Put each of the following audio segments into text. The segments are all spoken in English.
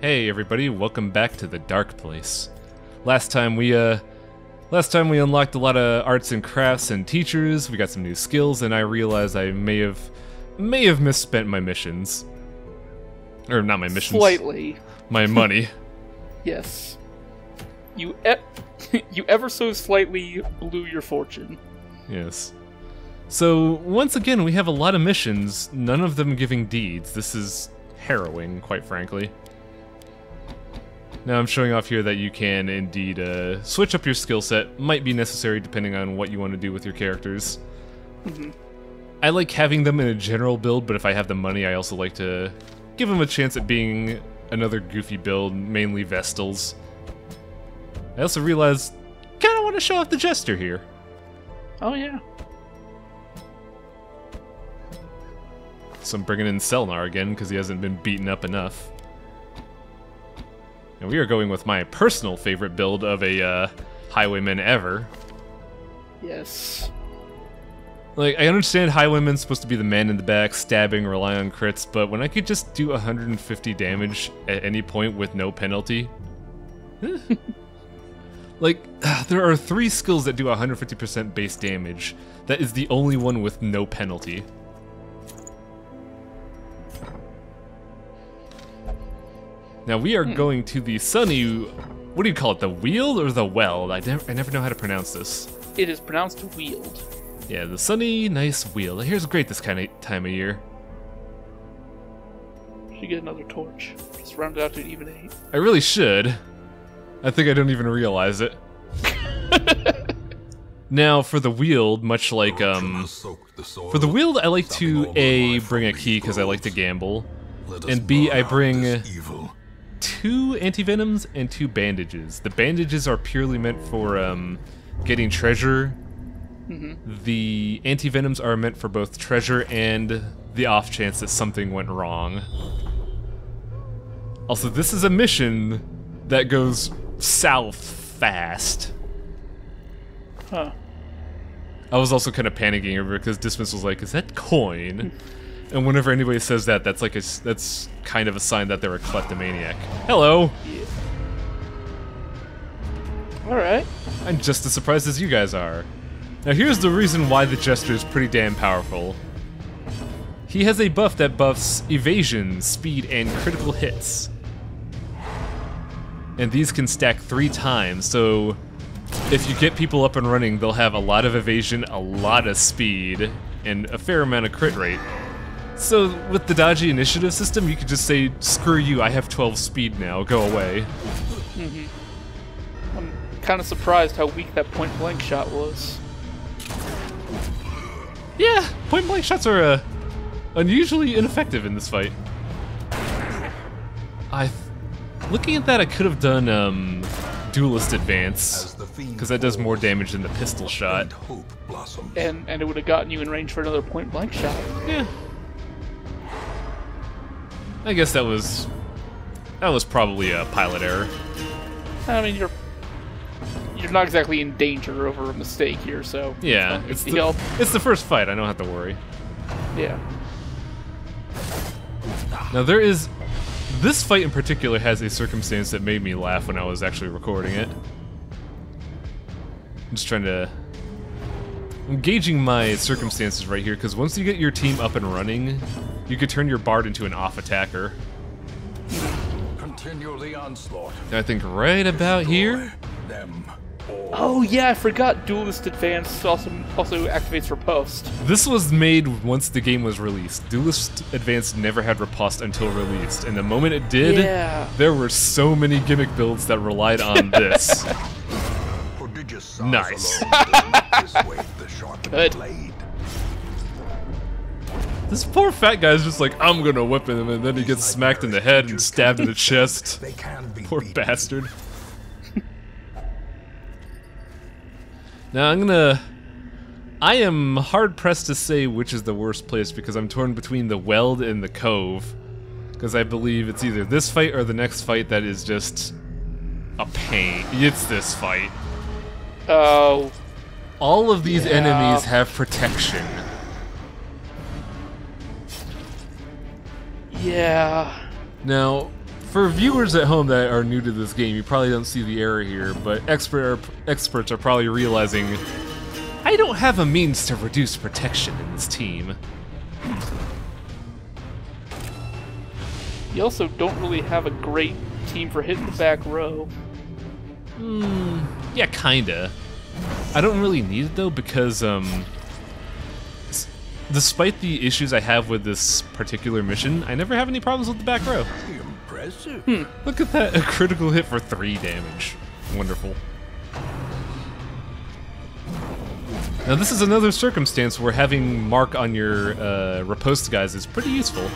Hey everybody, welcome back to the Dark Place. Last time we uh last time we unlocked a lot of arts and crafts and teachers, we got some new skills and I realized I may have may have misspent my missions. Or not my missions. Slightly, My money. yes. You e- you ever so slightly blew your fortune. yes. So, once again, we have a lot of missions, none of them giving deeds. This is harrowing, quite frankly. Now I'm showing off here that you can indeed uh, switch up your skill set. Might be necessary depending on what you want to do with your characters. I like having them in a general build, but if I have the money, I also like to give them a chance at being another goofy build, mainly Vestals. I also realized, kind of want to show off the Jester here. Oh yeah. So I'm bringing in Selnar again because he hasn't been beaten up enough. And we are going with my personal favorite build of a uh, Highwayman ever. Yes. Like, I understand Highwayman's supposed to be the man in the back, stabbing, rely on crits, but when I could just do 150 damage at any point with no penalty. eh. like, there are three skills that do 150% base damage. That is the only one with no penalty. Now we are going to the sunny. What do you call it? The wheel or the well? I never, I never know how to pronounce this. It is pronounced wield. Yeah, the sunny, nice wheel. Here's great this kind of time of year. Should get another torch. Just round it out to an even eight. I really should. I think I don't even realize it. now, for the Weald, much like um, for the Weald, I like to a bring a key because I like to gamble, and b I bring evil. Two antivenoms and two bandages. The bandages are purely meant for um, getting treasure. The antivenoms are meant for both treasure and the off chance that something went wrong. Also, this is a mission that goes south fast. Huh. I was also kind of panicking over it because Dismas was like, "Is that coin?" and whenever anybody says that, that's like a that's kind of a sign that they're a kleptomaniac. Hello, Yeah. Alright. I'm just as surprised as you guys are. Now here's the reason why the Jester is pretty damn powerful. He has a buff that buffs evasion, speed, and critical hits. And these can stack three times, so if you get people up and running, they'll have a lot of evasion, a lot of speed, and a fair amount of crit rate. So with the dodgy initiative system, you could just say, screw you, I have 12 speed now, go away. Mm -hmm. I'm kind of surprised how weak that point blank shot was. Yeah, point blank shots are uh, unusually ineffective in this fight. I, th- looking at that, I could have done um, duelist advance because that does more damage than the pistol shot. And. And and it would have gotten you in range for another point blank shot. Yeah, I guess that was that was probably a pilot error. I mean, you're you're not exactly in danger over a mistake here, so Yeah, no it's the, it's the first fight. I don't have to worry. yeah. Now there is this fight in particular has a circumstance that made me laugh when I was actually recording it. I'm just trying to I'm gauging my circumstances right here because once you get your team up and running, you could turn your bard into an off attacker. Continue the onslaught. I think right about here, Them. Oh yeah, I forgot Duelist Advance also also activates Riposte. this was made once the game was released. Duelist Advanced never had riposte until released, and the moment it did, Yeah. there were so many gimmick builds that relied on this. Prodigious Nice. alone this the sharpened Good. Blade. This poor fat guy's just like, I'm gonna whip him, and then he gets smacked in the head and stabbed in the chest. They can be Poor beaten. bastard. now I'm gonna. I am hard pressed to say which is the worst place because I'm torn between the Weald and the cove. Because I believe it's either this fight or the next fight that is just a pain. It's this fight. Oh, All of these Yeah. enemies have protection. Yeah. Now, For viewers at home that are new to this game, you probably don't see the error here, but expert experts are probably realizing I don't have a means to reduce protection in this team. You also don't really have a great team for hitting the back row. Hmm. Yeah, kinda. I don't really need it though because um despite the issues I have with this particular mission, I never have any problems with the back row. Impressive. Look at that, a critical hit for 3 damage. Wonderful. Now this is another circumstance where having Mark on your uh, riposte guys is pretty useful.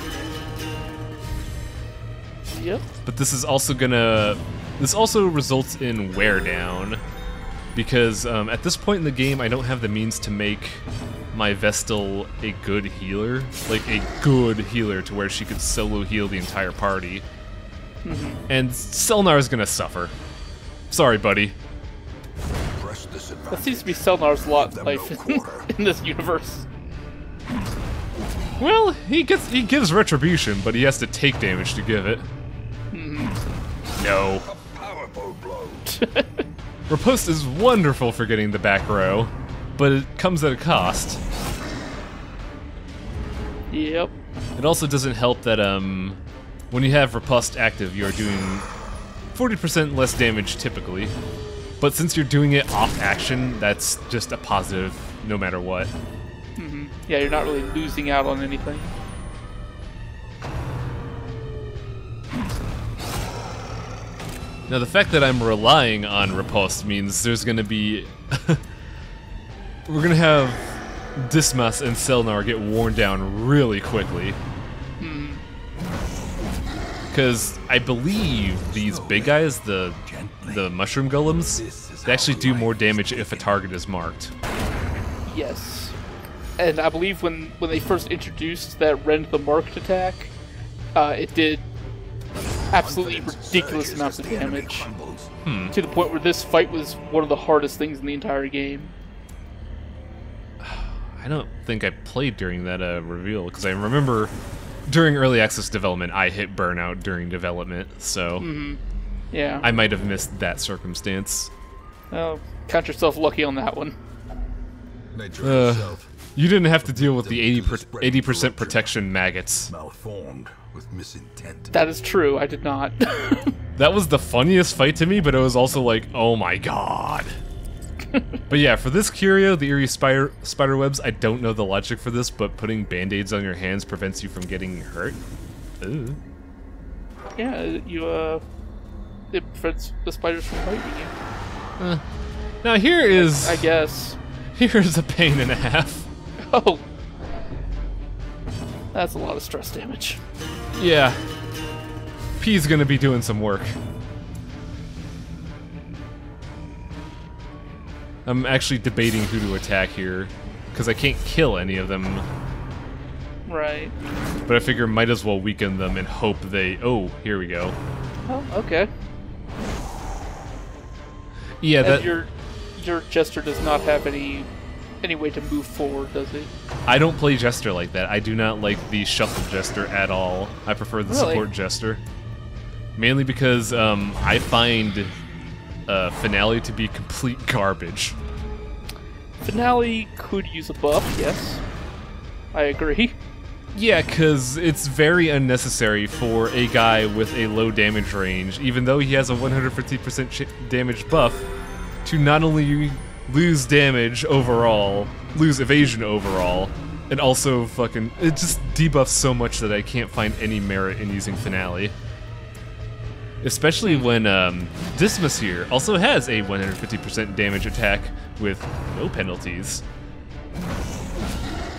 Yep. But this is also gonna. This also results in wear down. Because um, at this point in the game, I don't have the means to make my Vestal a good healer. Like, a good healer to where she could solo heal the entire party. Mm-hmm. And Selnar is gonna suffer. Sorry, buddy. That seems to be Selnar's lot Them life no in, this universe. Well, he gets he gives retribution, but he has to take damage to give it. Mm-hmm. No. A powerful blow. Riposte is wonderful for getting the back row, but it comes at a cost. Yep. It also doesn't help that um, when you have Riposte active, you are doing 40% less damage typically. But since you're doing it off action, that's just a positive no matter what. Yeah, you're not really losing out on anything. Now the fact that I'm relying on Riposte means there's gonna be... We're gonna have Dismas and Selnar get worn down really quickly. Because I believe these big guys, the the mushroom golems, they actually do more damage if a target is marked. Yes. And I believe when, when they first introduced that Rend the Marked attack, uh, it did absolutely ridiculous amounts of damage. To the point where this fight was one of the hardest things in the entire game. I don't think I played during that uh, reveal because I remember during early access development I hit burnout during development, so Yeah. I might have missed that circumstance. Oh, count yourself lucky on that one. Uh, You didn't have to deal with the 80 percent protection maggots. malformed with misintent. That is true, I did not. That was the funniest fight to me, but it was also like, oh my god. But yeah, for this curio, the eerie spider spider webs, I don't know the logic for this, but putting band-aids on your hands prevents you from getting hurt. Ooh. yeah, you, uh. It prevents the spiders from biting you. Now here is I guess. here is a pain and a half. Oh. That's a lot of stress damage. Yeah. P's gonna be doing some work. I'm actually debating who to attack here, because I can't kill any of them, Right. but I figure might as well weaken them and hope they. Oh, here we go. Oh, okay. Yeah, And that your your jester does not have any any way to move forward, does he? I don't play jester like that. I do not like the shuffle jester at all. I prefer the Really? support jester, mainly because um, I find uh, finale to be complete garbage. Finale could use a buff, yes. I agree. Yeah, because it's very unnecessary for a guy with a low damage range, even though he has a 150% ch- damage buff, to not only lose damage overall, lose evasion overall, and also fucking. It just debuffs so much that I can't find any merit in using Finale. Especially when um, Dismas here also has a 150% damage attack with no penalties.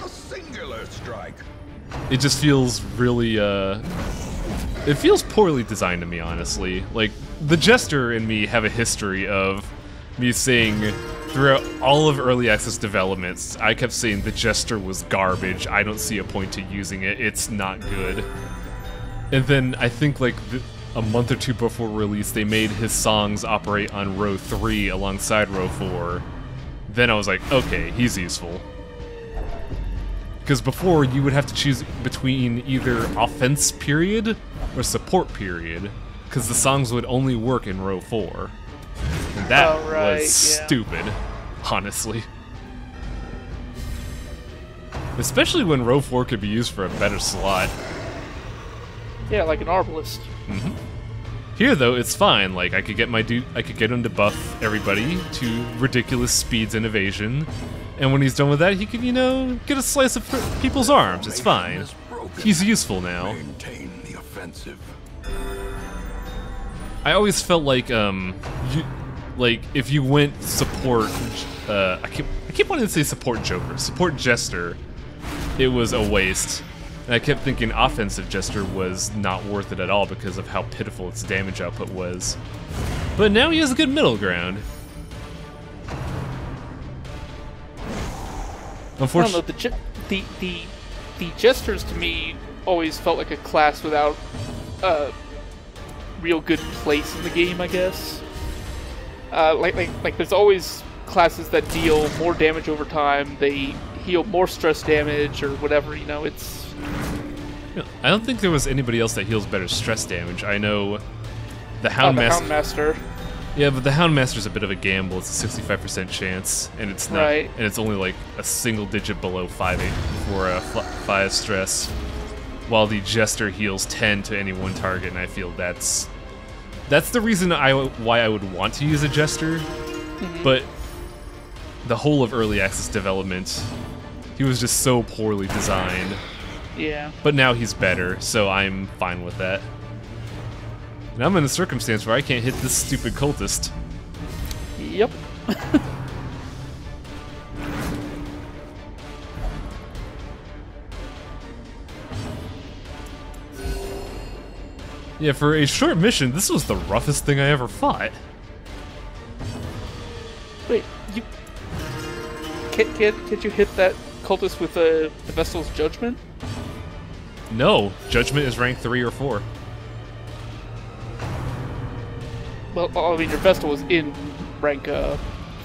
A singular strike. it just feels really uh it feels poorly designed to me honestly like the jester and me have a history of me saying throughout all of early access developments i kept saying the jester was garbage i don't see a point to using it it's not good and then i think like a month or two before release they made his songs operate on row 3 alongside row 4 then i was like okay he's useful because before you would have to choose between either offense period or support period. because the songs would only work in row four. And that Oh, right, was yeah. stupid, honestly. Especially when row four could be used for a better slot. Yeah, like an arbalist. Here though, it's fine. Like I could get my dude, I could get him to buff everybody to ridiculous speeds and evasion, and when he's done with that, he can, you know, get a slice of people's arms. It's fine. He's useful now. Maintain the offensive. I always felt like, um, you, like if you went support, uh, I keep, I keep wanting to say support Joker, support Jester, it was a waste. And I kept thinking offensive Jester was not worth it at all because of how pitiful its damage output was. But now he has a good middle ground. I don't know. Unfortunately, The, the the the jesters to me always felt like a class without a real good place in the game. I guess. Uh, like like like there's always classes that deal more damage over time. They heal more stress damage or whatever. You know, it's I don't think there was anybody else that heals better stress damage. I know the uh, Hound Master. Yeah, but the Houndmaster's a bit of a gamble. It's a 65% chance, and it's not, Right. and it's only like a single digit below 5 8 for a 5 stress, while the Jester heals 10 to any one target, and I feel that's that's the reason I why I would want to use a Jester, but the whole of early access development, he was just so poorly designed. Yeah. But now he's better, so I'm fine with that. And I'm in a circumstance where I can't hit this stupid cultist. Yep. Yeah, for a short mission, this was the roughest thing I ever fought. Wait, you can't can't, you hit that cultist with uh, the Vestal's Judgment? No, Judgment is rank 3 or 4. Well, I mean, your Vestal was in rank uh,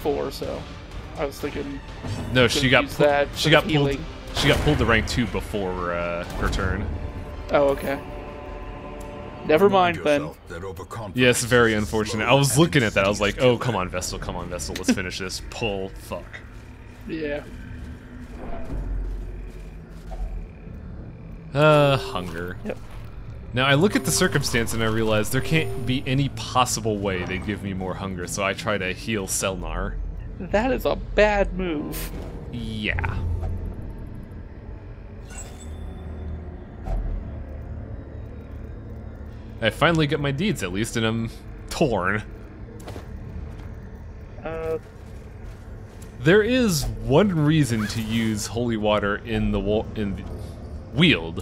four, so I was thinking. No, she got used that she got the pulled she got pulled to rank 2 before uh, her turn. Oh, okay. Never mind Remind then. yourself that overconfidence Yes, very unfortunate. I was looking at that. I was like, "Oh, come on, Vestal, come on, Vestal. Let's finish this." Pull, fuck. Yeah. Uh, hunger. Yep. Now I look at the circumstance and I realize there can't be any possible way they'd give me more hunger, so I try to heal Selnar. That is a bad move. Yeah. I finally get my deeds at least, and I'm torn. Uh, There is one reason to use holy water in the in the Weald,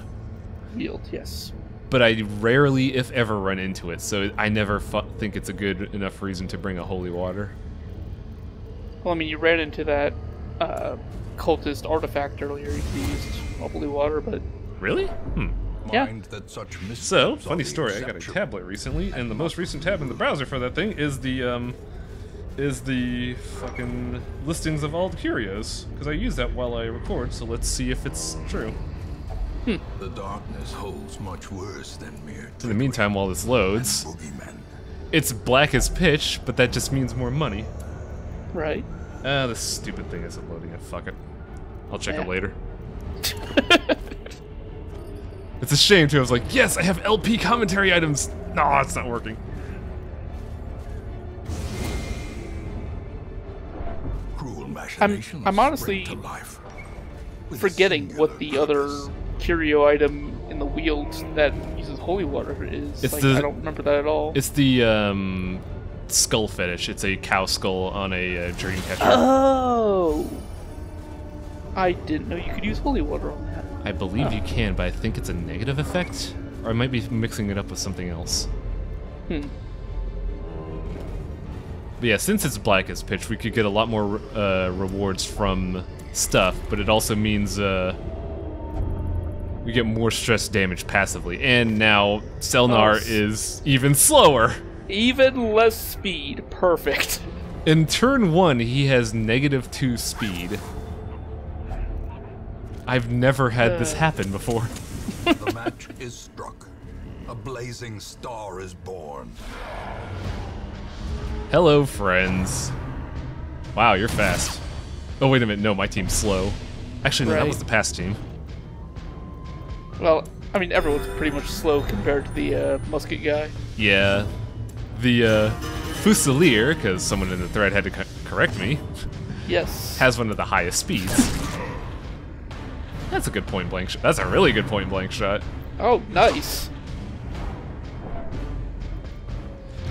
yield, yes. but I rarely, if ever, run into it. So I never fu- think it's a good enough reason to bring a holy water. Well, I mean, you ran into that uh, cultist artifact earlier. You could use holy water, but Really? Hmm. Yeah. Mind that such So, funny story. I got a exception. tablet recently, and the most recent tab in the browser for that thing is the um, is the fucking listings of all the curios because I use that while I record. So let's see if it's true. The darkness holds much worse than mere In the meantime, while this loads, it's black as pitch, but that just means more money. right. Ah, this stupid thing isn't loading it. Fuck it. I'll check Yeah. it later. it's a shame too. I was like, yes, I have LP commentary items. No, it's not working. Cruel machinations I'm honestly to life. Forgetting what the other purpose. Curio item in the Weald that uses holy water is. It's like, the- I don't remember that at all. It's the um, skull fetish. It's a cow skull on a uh, dream catcher. Oh! I didn't know you could use holy water on that. I believe you can, but I think it's a negative effect, or I might be mixing it up with something else. Hmm. But yeah, since it's black as pitch, we could get a lot more uh, rewards from stuff, but it also means uh, we get more stress damage passively. And now Selnar Oh, is even slower. Even less speed. Perfect. In turn one, he has negative two speed. I've never had this Uh. happen before. the match is struck. A blazing star is born. Hello, friends. Wow, you're fast. Oh, wait a minute. No, my team's slow. Actually, no, that was the past team. Well, I mean, everyone's pretty much slow compared to the uh, musket guy. Yeah. The, uh, Fusilier, because someone in the thread had to co- correct me, Yes. has one of the highest speeds. That's a good point blank shot. That's a really good point blank shot. oh, nice.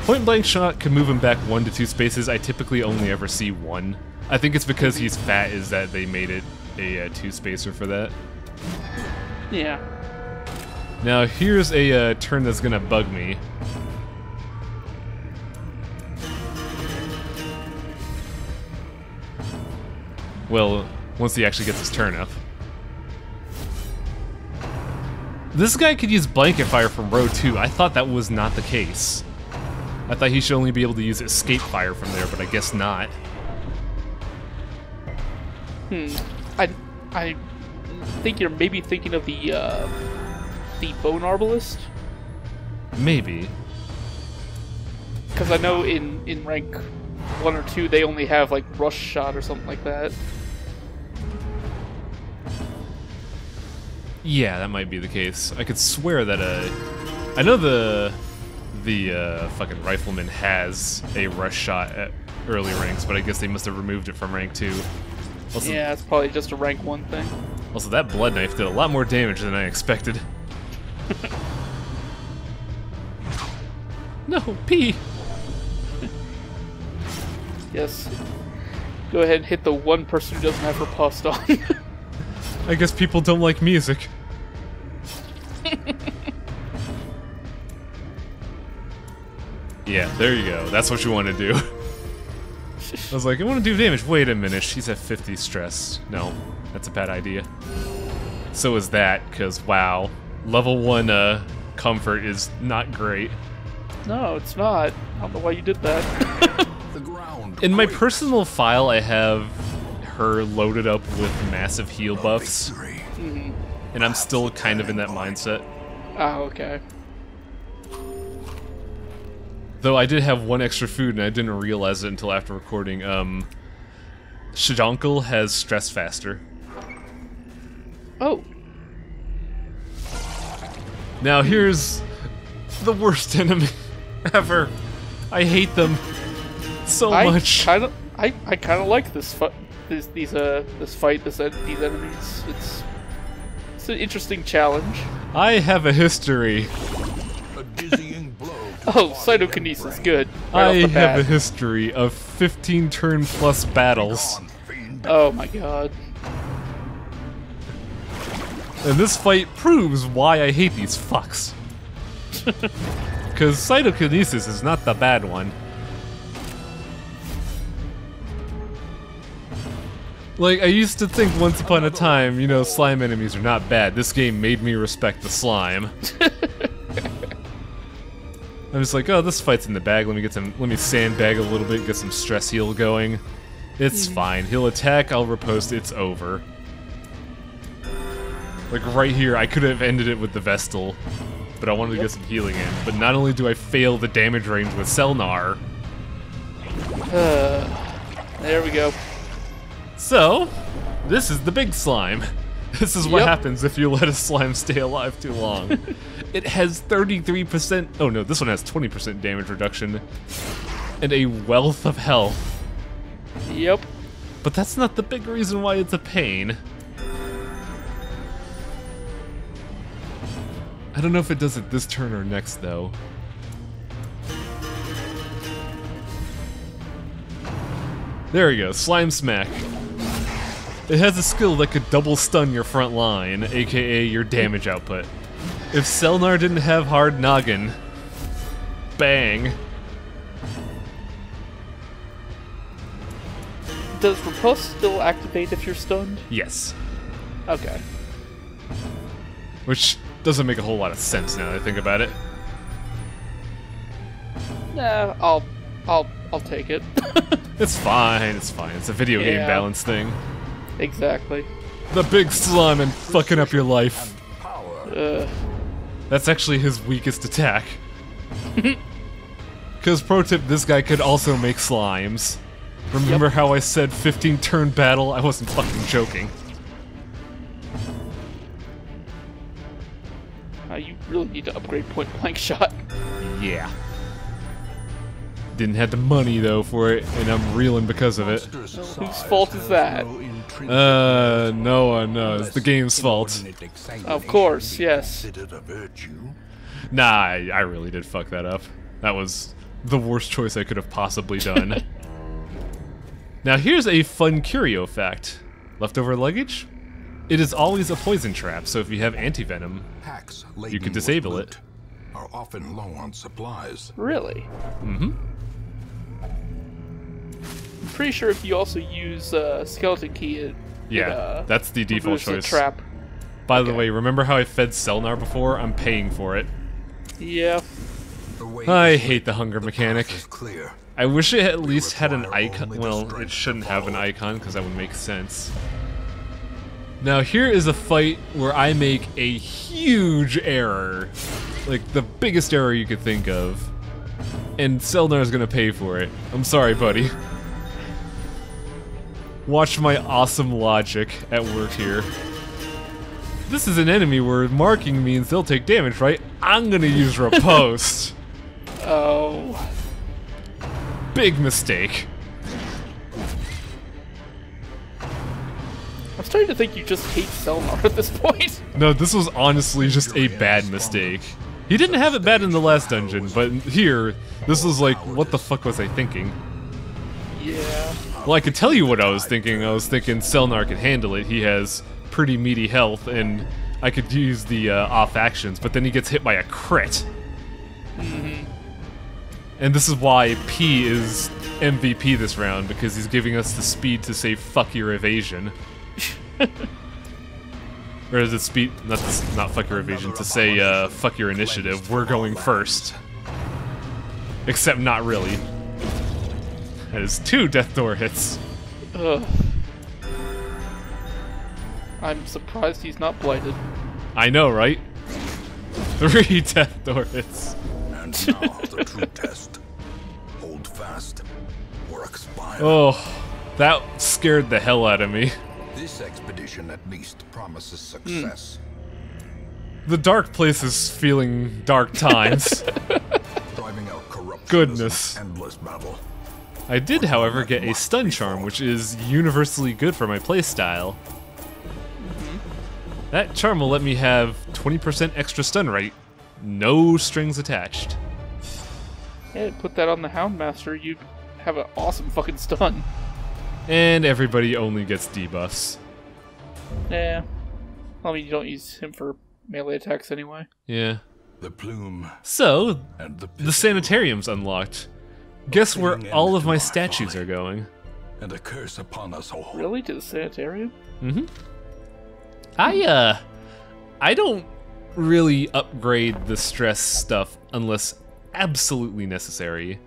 Point blank shot can move him back one to two spaces. I typically only ever see one. I think it's because he's fat, is that they made it a uh, two spacer for that. Yeah. Now, here's a uh, turn that's gonna bug me. Well, once he actually gets his turn up. This guy could use blanket fire from row 2. I thought that was not the case. I thought he should only be able to use escape fire from there, but I guess not. Hmm. I, I think you're maybe thinking of the uh, the bone arbalist, Maybe. because I know in in rank one or two they only have like rush shot or something like that. Yeah, that might be the case. I could swear that uh, I know the the uh, fucking rifleman has a rush shot at early ranks, but I guess they must have removed it from rank two. Also, Yeah, it's probably just a rank one thing. also that blood knife did a lot more damage than I expected. no, P. Yes. Go ahead and hit the one person who doesn't have riposte on. I guess people don't like music. yeah, there you go. That's what you want to do. I was like, I want to do damage. Wait a minute, she's at 50 stress. No, that's a bad idea. So is that, because wow, level 1 uh, comfort is not great. no, it's not. I don't know why you did that. The ground. In my personal file, I have her loaded up with massive heal buffs, Victory. and I'm still kind of in that mindset. oh, okay. Though I did have one extra food and I didn't realize it until after recording. Um, Shadonkel has stress faster. Oh, Now here's the worst enemy ever. I hate them so I much. kind of, I, I kind of like this fight. This, these, uh, this fight. This, en- these enemies. It's, it's an interesting challenge. I have a history. A dizzying blow. Oh, the cytokinesis, good. Right I have a history of 15 turn plus battles. Oh my god. And this fight proves why I hate these fucks. Because cytokinesis is not the bad one. Like, I used to think once upon a time, you know, slime enemies are not bad. This game made me respect the slime. I'm just like, oh, this fight's in the bag. Let me get some, let me sandbag a little bit, get some stress heal going. It's mm. fine. He'll attack, I'll riposte, it's over. Like right here, I could have ended it with the Vestal, but I wanted to get some healing in. But not only do I fail the damage range with Selnar, Uh, there we go. so this is the big slime. This is what Yep. happens if you let a slime stay alive too long. it has 33%. Oh no, this one has 20% damage reduction and a wealth of health. Yep. But that's not the big reason why it's a pain. I don't know if it does it this turn or next, though. There we go, Slime Smack. It has a skill that could double stun your front line, aka your damage output. If Selnar didn't have hard noggin, bang. Does riposte still activate if you're stunned? Yes. Okay. Which doesn't make a whole lot of sense now that I think about it. Nah, I'll, I'll, I'll take it. It's fine, it's fine. It's a video game balance thing. exactly. The big slime and fucking up your life. Uh, That's actually his weakest attack. Because, pro tip, this guy could also make slimes. Remember how I said 15 turn battle? I wasn't fucking joking. Really need to upgrade point blank shot. Yeah. Didn't have the money, though, for it, and I'm reeling because of it. Whose fault is that? Uh, no one knows. The game's fault. Of course, yes. A virtue. Nah, I, I really did fuck that up. That was the worst choice I could have possibly done. now here's a fun curio fact. Leftover luggage? It is always a poison trap, so if you have anti-venom, You can disable it. Are often low on supplies. Really? Mm-hmm. I'm pretty sure if you also use uh, skeleton key, it, Yeah, it, uh, that's the default removes the choice. trap. By the way, remember how I fed Selnar before? I'm paying for it. Yeah. I hate the hunger mechanic. path clear. I wish it at least had an icon. Well, it shouldn't have an icon because that would make sense. Now here is a fight where I make a huge error, like the biggest error you could think of, and Selnar's gonna pay for it. I'm sorry, buddy. Watch my awesome logic at work here. This is an enemy where marking means they'll take damage, right? I'm gonna use riposte. Oh. Big mistake. Starting to think you just hate Selnar at this point. No, this was honestly just a bad mistake. He didn't have it bad in the last dungeon, but here, this was like, what the fuck was I thinking? Yeah. Well, I could tell you what I was thinking. I was thinking Selnar could handle it. He has pretty meaty health, and I could use the uh, off actions, but then he gets hit by a crit. And this is why P is MVP this round, because he's giving us the speed to say fuck your evasion. or is it speed? Not, not fuck your evasion, to say uh, fuck your initiative. We're going first. Except not really. That is two Death Door hits. Ugh. I'm surprised he's not blighted. I know, right? Three Death Door hits. And now the true test. Hold fast or expire. Oh, that scared the hell out of me. This expedition at least promises success. Hmm. The dark place is feeling dark times. Driving out corruption Goodness. is an endless battle. I did, however, get a stun charm, which is universally good for my playstyle. Mm-hmm. That charm will let me have 20% extra stun rate, no strings attached. Yeah, put that on the Houndmaster, you'd have an awesome fucking stun. And everybody only gets debuffs. Yeah. I mean, you don't use him for melee attacks anyway. Yeah. The plume So, and the the sanitarium's unlocked. Guess where all of my statues folly. are going. and a curse upon us all. Really? To the sanitarium? Mm-hmm. I uh I don't really upgrade the stress stuff unless absolutely necessary.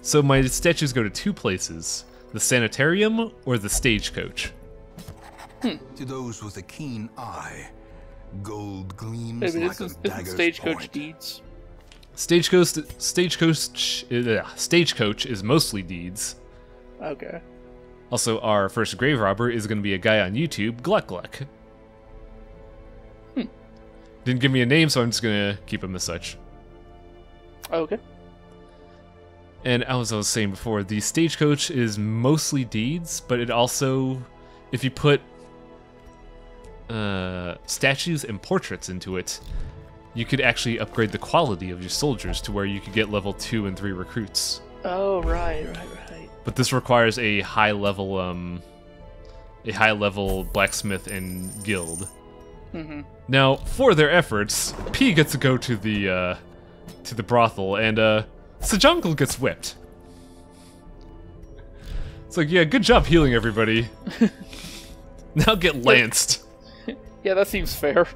So my statues go to two places. The sanitarium or the stagecoach. To those with a keen eye, gold gleams Maybe like this a is, isn't dagger's Stagecoach point. Deeds. Stagecoach stagecoach uh, stagecoach is mostly deeds. Okay. Also, our first grave robber is going to be a guy on YouTube, Gluck Gluck. Didn't give me a name, so I'm just going to keep him as such. Okay. And as I was saying before, the stagecoach is mostly deeds, but it also, if you put uh, statues and portraits into it, you could actually upgrade the quality of your soldiers to where you could get level two and three recruits. Oh, right, right, right. But this requires a high level, um, a high level blacksmith and guild. Mm-hmm. Now, for their efforts, P gets to go to the uh, to the brothel, and uh, Sajungle gets whipped. It's like, yeah, good job healing everybody. now get lanced. Yeah, that seems fair.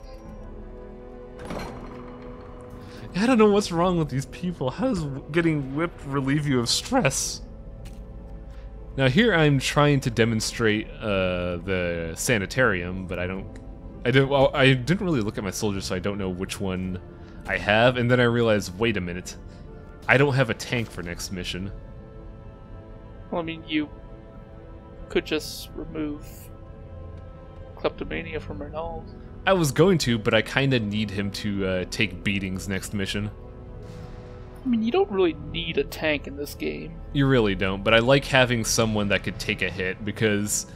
I don't know what's wrong with these people. How does getting whipped relieve you of stress? Now here I'm trying to demonstrate uh, the sanitarium, but I don't I didn't. Well, I didn't really look at my soldiers, so I don't know which one I have. And then I realized, wait a minute, I don't have a tank for next mission. Well, I mean, you could just remove Kleptomania from Renault. I was going to, but I kind of need him to uh, take beatings next mission. I mean, you don't really need a tank in this game. You really don't, but I like having someone that could take a hit because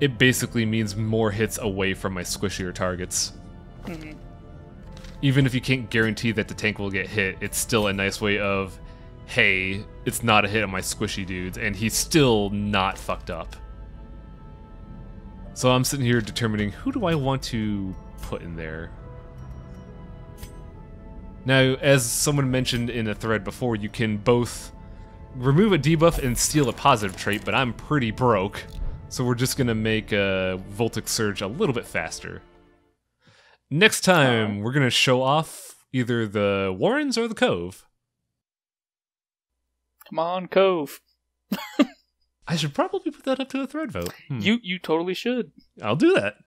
it basically means more hits away from my squishier targets. Mhm. Even if you can't guarantee that the tank will get hit, it's still a nice way of, hey, it's not a hit on my squishy dudes, and he's still not fucked up. So I'm sitting here determining who do I want to put in there. Now, as someone mentioned in a thread before, you can both remove a debuff and steal a positive trait, but I'm pretty broke. So we're just gonna make a Voltic Surge a little bit faster. Next time, we're gonna show off either the Warrens or the Cove. Come on, Cove. I should probably put that up to a thread vote. Hmm, You you totally should. I'll do that.